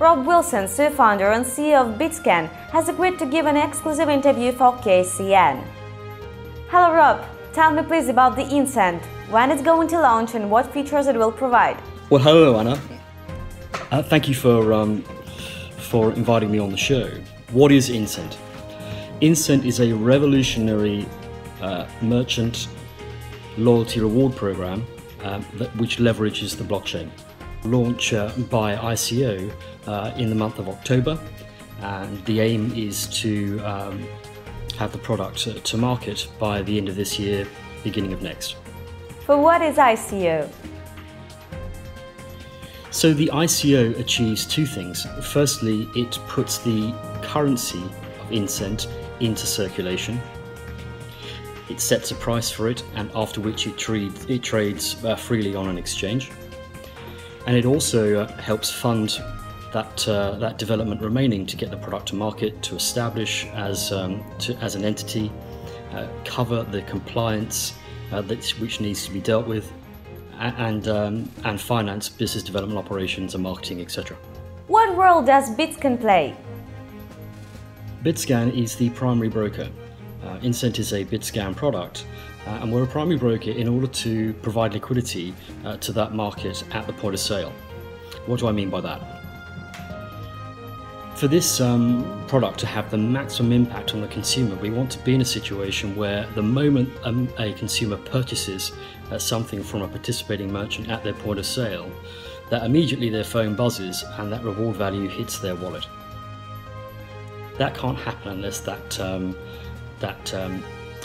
Rob Wilson, co-founder and CEO of Bitscan, has agreed to give an exclusive interview for KCN. Hello Rob, tell me please about the Incent, when it's going to launch and what features it will provide. Well, hello Anna. Uh, thank you for, um, for inviting me on the show. What is Incent? Incent is a revolutionary uh, merchant loyalty reward program um, that, which leverages the blockchain. Launch uh, by ICO uh, in the month of October, and the aim is to um, have the product to market by the end of this year, beginning of next. But what is ICO? So the ICO achieves two things. Firstly, it puts the currency of Incent into circulation. It sets a price for it, and after which it, trades, it trades uh, freely on an exchange. And it also uh, helps fund that uh, that development remaining to get the product to market, to establish as um, to, as an entity, uh, cover the compliance uh, that, which needs to be dealt with, and um, and finance business development operations and marketing, etc. What role does Bitscan play? Bitscan is the primary broker. Uh, Incent is a Bitscan product, uh, and we're a primary broker in order to provide liquidity uh, to that market at the point of sale. What do I mean by that? For this um, product to have the maximum impact on the consumer, we want to be in a situation where the moment um, a consumer purchases uh, something from a participating merchant at their point of sale, that immediately their phone buzzes and that reward value hits their wallet. That can't happen unless that um, that um,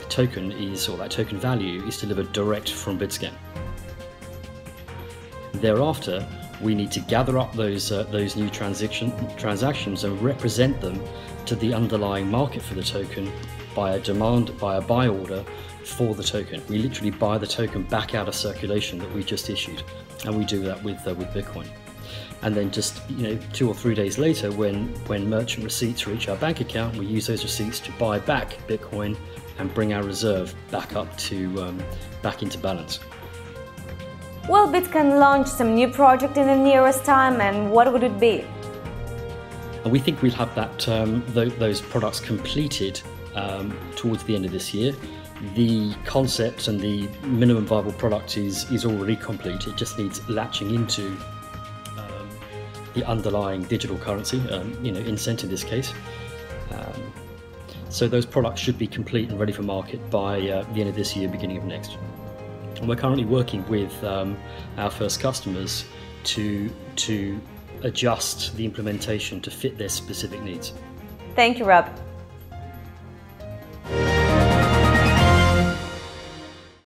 token is or that token value is delivered direct from Bitscan. Thereafter, we need to gather up those uh, those new transaction transactions and represent them to the underlying market for the token by a demand by a buy order for the token. We literally buy the token back out of circulation that we just issued, and we do that with uh, with Bitcoin and then just you know two or three days later when when merchant receipts reach our bank account we use those receipts to buy back bitcoin and bring our reserve back up to um, back into balance. Will Bitscan launch some new project in the nearest time and what would it be? And we think we'll have that um, th those products completed um, towards the end of this year. The concept and the minimum viable product is is already complete. It just needs latching into the underlying digital currency, um, you know, Incent in this case. Um, so those products should be complete and ready for market by uh, the end of this year, beginning of next. And we're currently working with um, our first customers to to adjust the implementation to fit their specific needs. Thank you, Rob.